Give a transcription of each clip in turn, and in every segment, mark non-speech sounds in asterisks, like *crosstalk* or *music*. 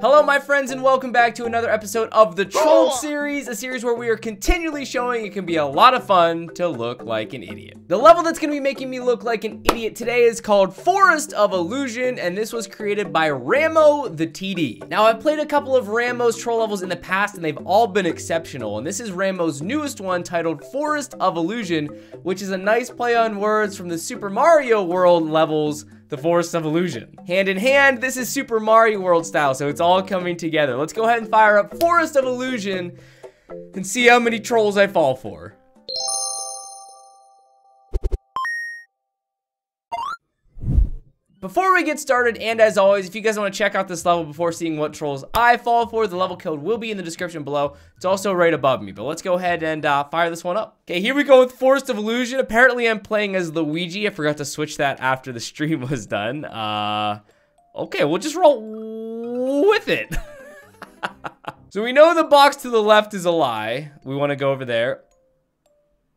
Hello, my friends, and welcome back to another episode of the Troll series, a series where we are continually showing it can be a lot of fun to look like an idiot. The level that's going to be making me look like an idiot today is called Forest of Illusion, and this was created by Ramo the TD. Now, I've played a couple of Ramo's troll levels in the past, and they've all been exceptional, and this is Ramo's newest one titled Forest of Illusion, which is a nice play on words from the Super Mario World levels the Forest of Illusion. Hand in hand, this is Super Mario World style, so it's all coming together. Let's go ahead and fire up Forest of Illusion and see how many trolls I fall for. Before we get started, and as always, if you guys want to check out this level before seeing what trolls I fall for, the level code will be in the description below. It's also right above me, but let's go ahead and uh, fire this one up. Okay, here we go with Forest of Illusion. Apparently, I'm playing as Luigi. I forgot to switch that after the stream *laughs* was done. Uh, okay, we'll just roll with it. *laughs* so we know the box to the left is a lie. We want to go over there.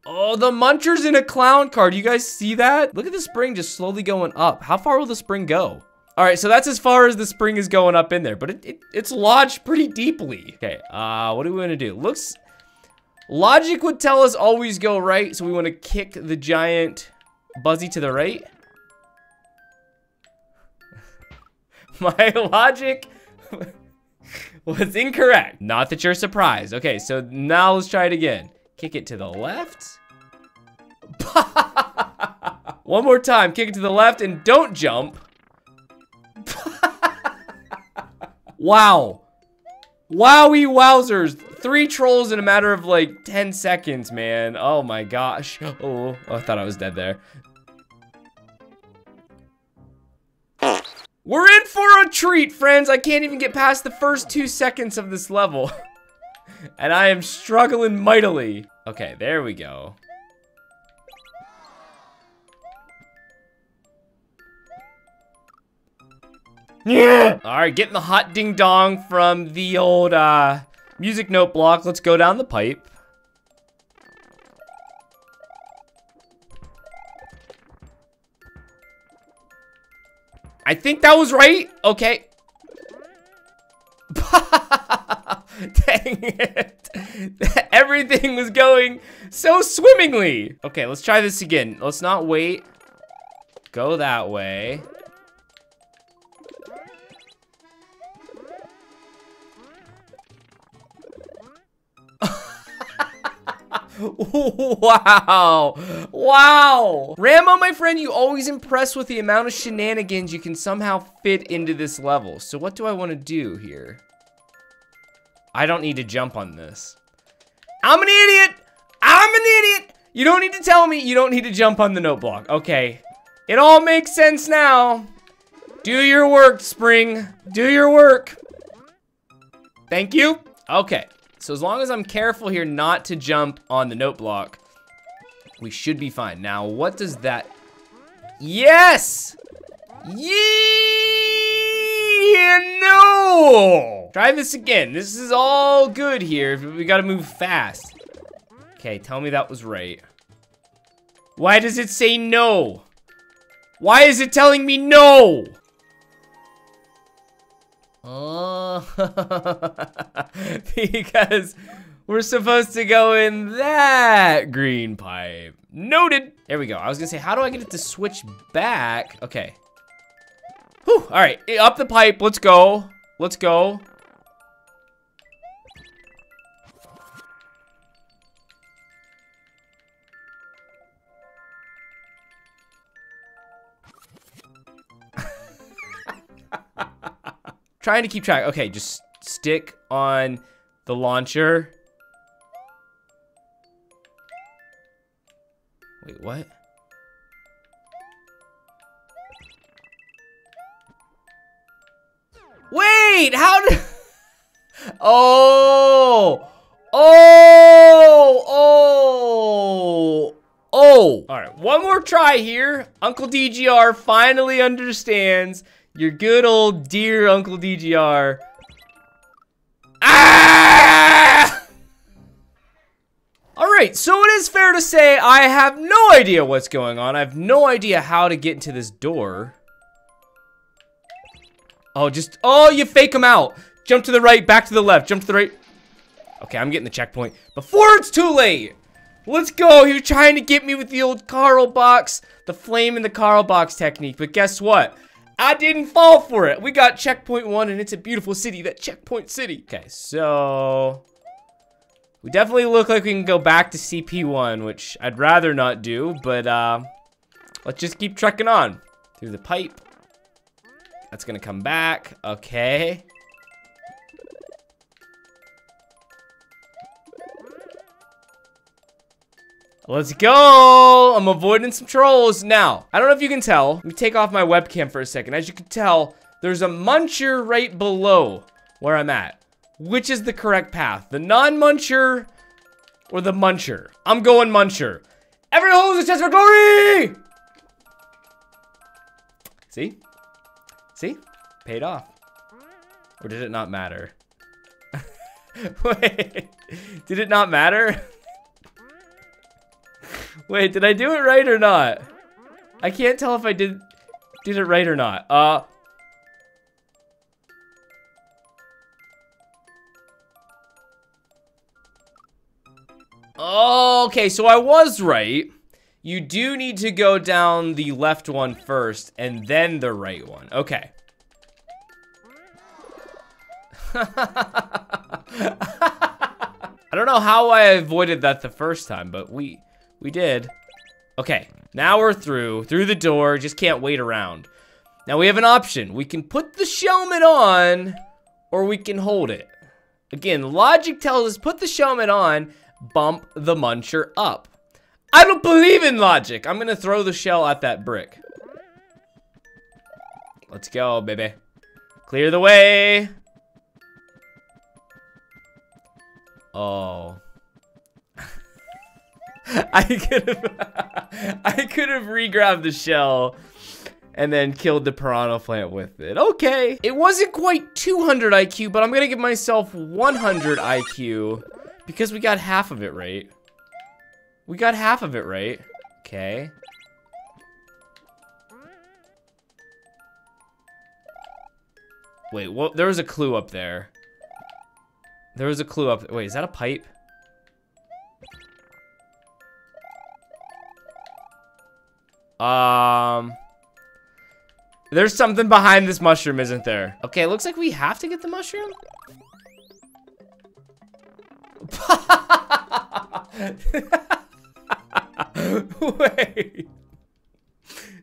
Oh, the Muncher's in a clown car. You guys see that? Look at the spring just slowly going up. How far will the spring go? All right, so that's as far as the spring is going up in there, but it, it, it's lodged pretty deeply. Okay, uh, what are we gonna do? Looks, logic would tell us always go right, so we wanna kick the giant Buzzy to the right. *laughs* My logic *laughs* was incorrect. Not that you're surprised. Okay, so now let's try it again. Kick it to the left. *laughs* One more time. Kick it to the left and don't jump. *laughs* wow. Wowie wowzers. Three trolls in a matter of like 10 seconds, man. Oh my gosh. *gasps* Oh, oh I thought I was dead there. We're in for a treat, friends. I can't even get past the first two seconds of this level. *laughs* and I am struggling mightily. Okay, there we go. Yeah. All right, getting the hot ding dong from the old uh, music note block. Let's go down the pipe. I think that was right. Okay. *laughs* Dang it. *laughs* Everything was going so swimmingly. Okay, let's try this again. Let's not wait. Go that way. *laughs* wow. Wow. Ramo, my friend, you always impress with the amount of shenanigans you can somehow fit into this level. So what do I want to do here? I don't need to jump on this. I'm an idiot. I'm an idiot. You don't need to tell me you don't need to jump on the note block. Okay. It all makes sense now. Do your work, Spring. Do your work. Thank you. Okay. So as long as I'm careful here not to jump on the note block, we should be fine. Now, what does that... Yes! No! Try this again. This is all good here. We gotta move fast. Okay, tell me that was right. Why does it say no? Why is it telling me no? Oh, *laughs* because we're supposed to go in that green pipe. Noted. There we go. I was gonna say, how do I get it to switch back? Okay. Whew, all right, eh, up the pipe, let's go. Let's go. *laughs* Trying to keep track. Okay, just stick on the launcher. Wait, what? Wait, how did... *laughs* Oh! Oh! Oh! Oh! Alright, one more try here. Uncle DGR finally understands your good old dear Uncle DGR. Ah! Alright, so it is fair to say I have no idea what's going on. I have no idea how to get into this door. Oh, just, oh, you fake him out. Jump to the right, back to the left, jump to the right. Okay, I'm getting the checkpoint before it's too late. Let's go. He was trying to get me with the old Carl box, the flame in the Carl box technique. But guess what? I didn't fall for it. We got checkpoint one, and it's a beautiful city, that checkpoint city. Okay, so we definitely look like we can go back to CP1, which I'd rather not do, but uh, let's just keep trekking on through the pipe. That's gonna come back. Okay. Let's go! I'm avoiding some trolls. Now, I don't know if you can tell. Let me take off my webcam for a second. As you can tell, there's a muncher right below where I'm at. Which is the correct path? The non-muncher or the muncher? I'm going muncher. Everyone holds a chance for glory! See? See? Paid off. Or did it not matter? *laughs* Wait, did it not matter? *laughs* Wait, did I do it right or not? I can't tell if I did did it right or not. Uh Okay, so I was right. You do need to go down the left one first and then the right one. Okay. *laughs* I don't know how I avoided that the first time, but we we did. Okay, now we're through. Through the door. Just can't wait around. Now we have an option. We can put the showman on, or we can hold it. Again, logic tells us put the showman on, bump the muncher up. I don't believe in logic. I'm gonna throw the shell at that brick. Let's go, baby. Clear the way. Oh. *laughs* I could have *laughs* I could have re-grabbed the shell and then killed the piranha plant with it. Okay. It wasn't quite 200 IQ, but I'm gonna give myself 100 IQ because we got half of it right. We got half of it right. Okay. Wait, what? There was a clue up there. There was a clue up. Wait, is that a pipe? Um, there's something behind this mushroom, isn't there? Okay, it looks like we have to get the mushroom. *laughs* *laughs*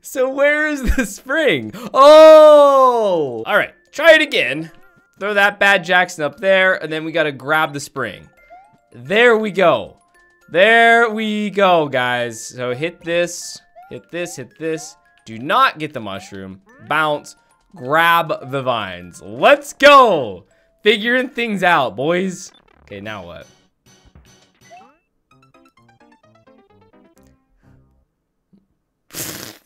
So where is the spring? Oh! All right, try it again. Throw that bad Jackson up there, and then we gotta grab the spring. There we go. There we go, guys. So hit this. Hit this, hit this. Do not get the mushroom. Bounce. Grab the vines. Let's go. Figuring things out, boys. Okay, now what?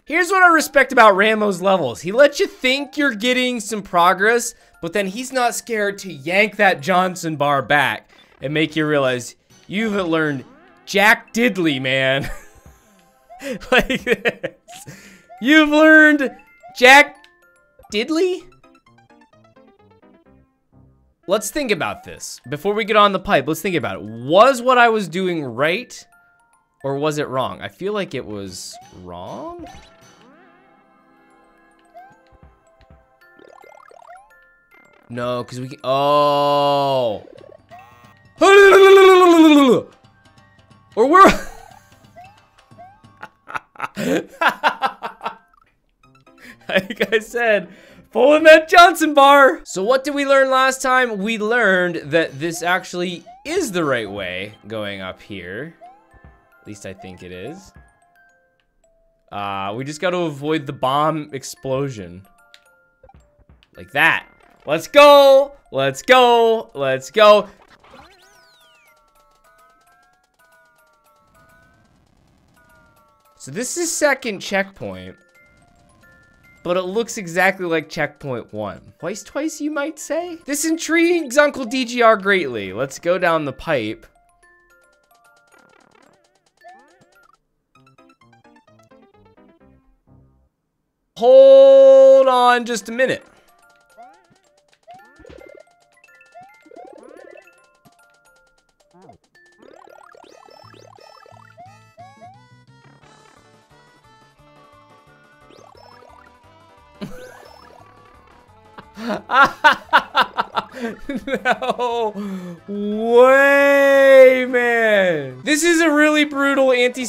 Here's what I respect about Ramo's levels. He lets you think you're getting some progress, but then he's not scared to yank that Johnson bar back and make you realize you haven't learned Jack Diddley, man. *laughs* like this. You've learned Jack Diddley? Let's think about this. Before we get on the pipe, let's think about it. Was what I was doing right? Or was it wrong? I feel like it was wrong. No, because we can... Oh. Or we're... *laughs* like I said, pulling that Johnson bar. So what did we learn last time? We learned that this actually is the right way going up here. At least I think it is. Uh, we just got to avoid the bomb explosion. Like that. Let's go. Let's go. Let's go. So this is second checkpoint. But it looks exactly like checkpoint one. Twice, twice, you might say? This intrigues Uncle DGR greatly. Let's go down the pipe. Hold on just a minute.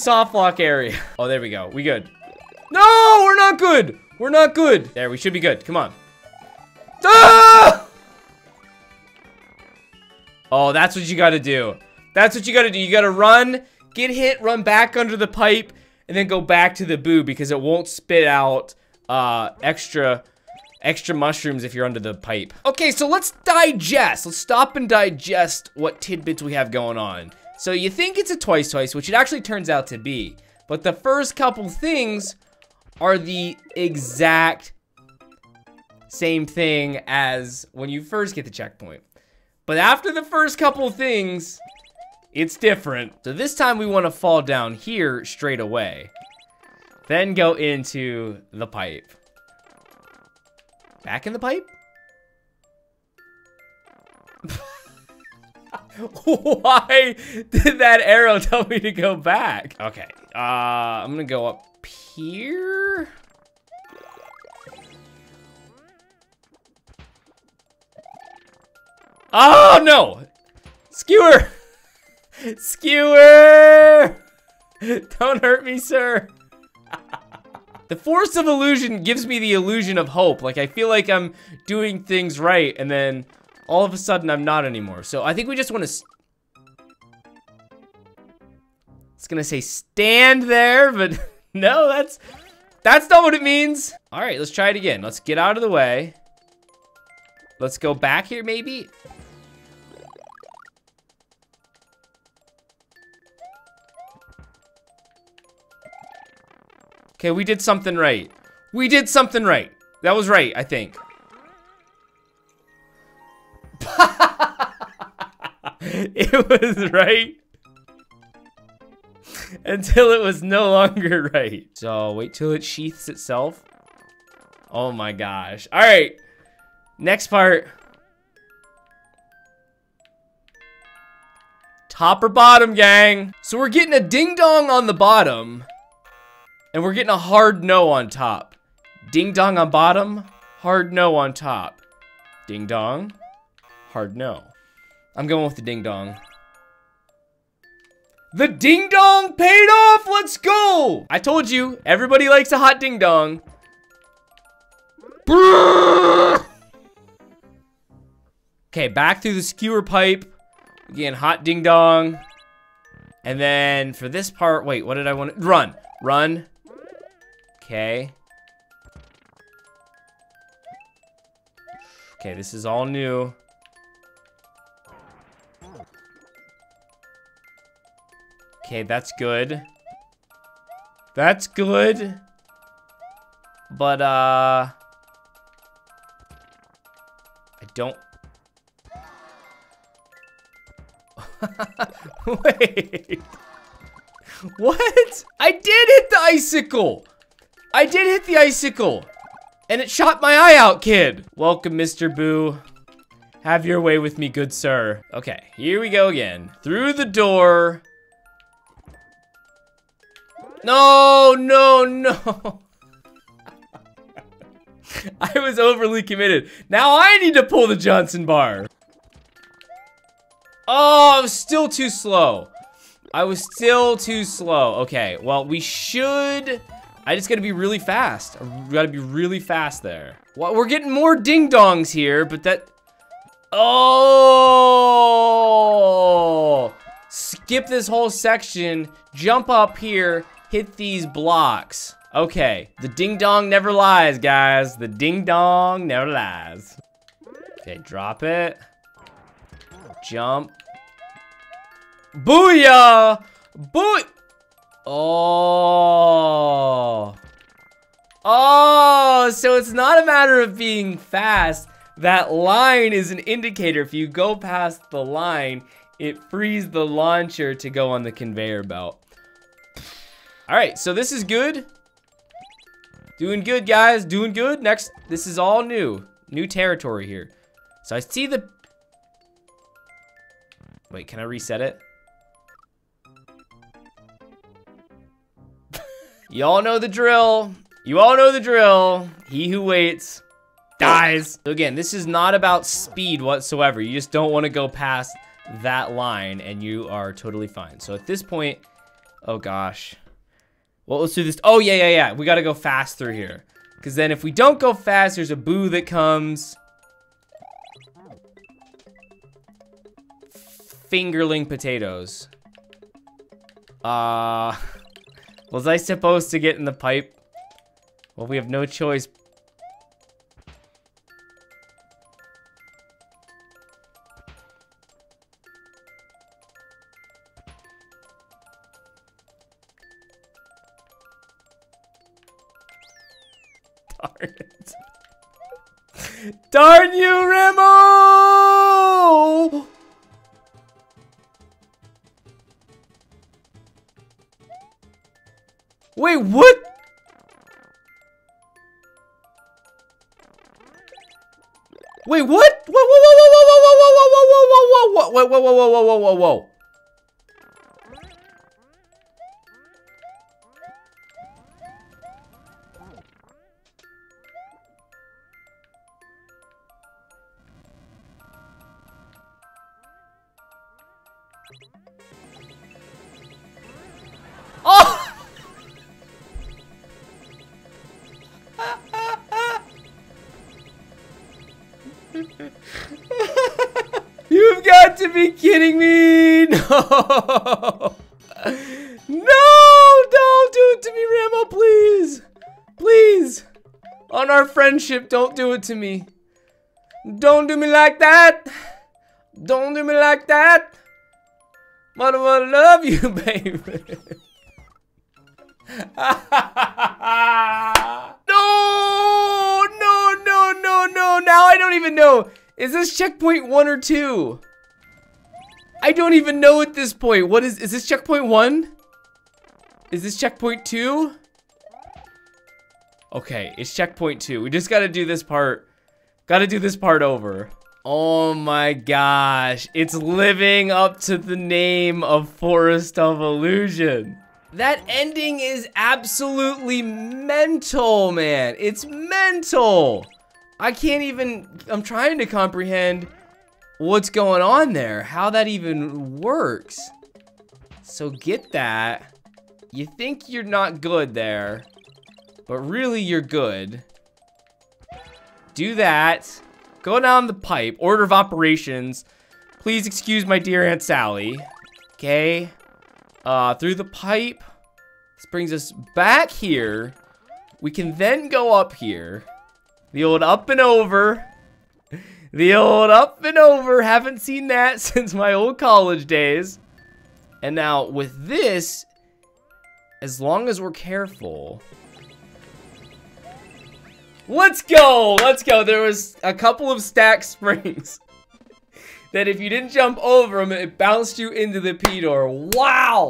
Anti-soft lock area. *laughs* Oh, there we go. We good. No, we're not good. We're not good. There, we should be good. Come on. Ah! Oh, that's what you gotta do. That's what you gotta do. You gotta run, get hit, run back under the pipe, and then go back to the boo because it won't spit out uh, extra extra mushrooms if you're under the pipe. Okay, so let's digest. Let's stop and digest what tidbits we have going on. So you think it's a twice twice, which it actually turns out to be. But the first couple things are the exact same thing as when you first get the checkpoint. But after the first couple things, it's different. So this time we want to fall down here straight away. Then go into the pipe. Back in the pipe? *laughs* Why did that arrow tell me to go back? Okay, uh, I'm gonna go up here. Oh, no! Skewer! *laughs* Skewer! Don't hurt me, sir. the Forest of Illusion gives me the illusion of hope. Like, I feel like I'm doing things right, and then all of a sudden I'm not anymore. So I think we just want to... It's gonna say stand there, but *laughs* no, that's... That's not what it means. All right, let's try it again. Let's get out of the way. Let's go back here, maybe. Okay, we did something right. We did something right. That was right, I think. *laughs* it was right. Until it was no longer *laughs* right. So, wait till it sheaths itself. Oh my gosh. Alright. Next part. Top or bottom, gang? So we're getting a ding-dong on the bottom. And we're getting a hard no on top. Ding dong on bottom, hard no on top. Ding dong, hard no. I'm going with the ding dong. The ding dong paid off, let's go! I told you, everybody likes a hot ding dong. Okay, back through the skewer pipe. Again, hot ding dong. And then for this part, wait, what did I want to, run, run, Okay. Okay, this is all new. Okay, that's good. That's good. But, uh... I don't... *laughs* Wait. What? I did hit the icicle! I did hit the icicle. And it shot my eye out, kid. Welcome, Mr. Boo. Have your way with me, good sir. Okay, here we go again. Through the door. No, no, no. *laughs* I was overly committed. Now I need to pull the Johnson bar. Oh, I was still too slow. I was still too slow. Okay, well, we should I just gotta be really fast. I gotta be really fast there. Well, we're getting more ding-dongs here, but that... Oh! Skip this whole section, jump up here, hit these blocks. Okay, the ding-dong never lies, guys. The ding-dong never lies. Okay, drop it. Jump. Booyah! Boo- Oh. Oh, so it's not a matter of being fast. That line is an indicator. If you go past the line, it frees the launcher to go on the conveyor belt. All right, so this is good. Doing good, guys. Doing good. Next, this is all new. New territory here. So I see the... Wait, can I reset it? *laughs* Y'all know the drill. You all know the drill. He who waits dies. So again, this is not about speed whatsoever. You just don't want to go past that line and you are totally fine. So at this point, oh gosh. Well, let's do this. Oh, yeah, yeah, yeah. We got to go fast through here. Because then if we don't go fast, there's a boo that comes. Fingerling potatoes. Uh, *laughs* was I supposed to get in the pipe? Well, we have no choice Wait, what? Wait, what? Whoa, whoa, whoa, whoa, whoa, whoa, whoa, whoa, whoa, whoa, whoa, whoa, whoa, whoa, whoa, whoa, whoa, whoa, whoa, *laughs* You've got to be kidding me! *laughs* No! No! Don't do it to me, Ramo, please! Please! On our friendship, don't do it to me. Don't do me like that! Don't do me like that! But I love you, *laughs* baby. no! No, no, no, no. Now I don't even know. Is this checkpoint one or two? I don't even know at this point. What is, is this checkpoint one? Is this checkpoint two? Okay, it's checkpoint two. We just gotta do this part. Gotta do this part over. Oh my gosh. It's living up to the name of Forest of Illusion. That ending is absolutely mental, man. It's mental. I can't even, I'm trying to comprehend what's going on there, how that even works. So get that. You think you're not good there, but really you're good. Do that. Go down the pipe. Order of operations. Please excuse my dear Aunt Sally. Okay. Uh, through the pipe. This brings us back here. We can then go up here. The old up and over. The old up and over. Haven't seen that *laughs* since my old college days. And now with this, as long as we're careful. Let's go. Let's go. There was a couple of stack *laughs* springs that if you didn't jump over them, it bounced you into the P-door. Wow.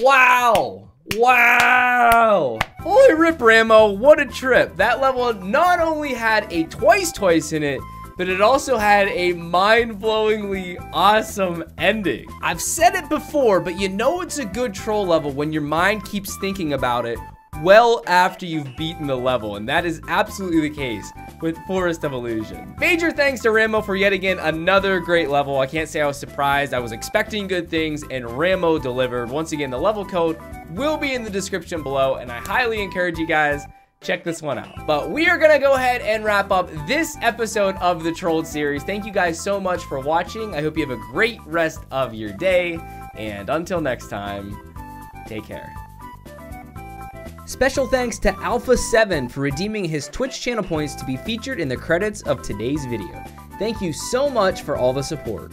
Wow. Wow! Holy rip, Ramo, what a trip. That level not only had a twice-twice in it, but it also had a mind-blowingly awesome ending. I've said it before, but you know it's a good troll level when your mind keeps thinking about it well after you've beaten the level, and that is absolutely the case with Forest of Illusion. Major thanks to Ramo for yet again another great level. I can't say I was surprised. I was expecting good things, and Ramo delivered. Once again, the level code will be in the description below, and I highly encourage you guys check this one out. But we are gonna go ahead and wrap up this episode of the Trolled series. Thank you guys so much for watching. I hope you have a great rest of your day. And until next time, take care. Special thanks to Alpha7 for redeeming his Twitch channel points to be featured in the credits of today's video. Thank you so much for all the support.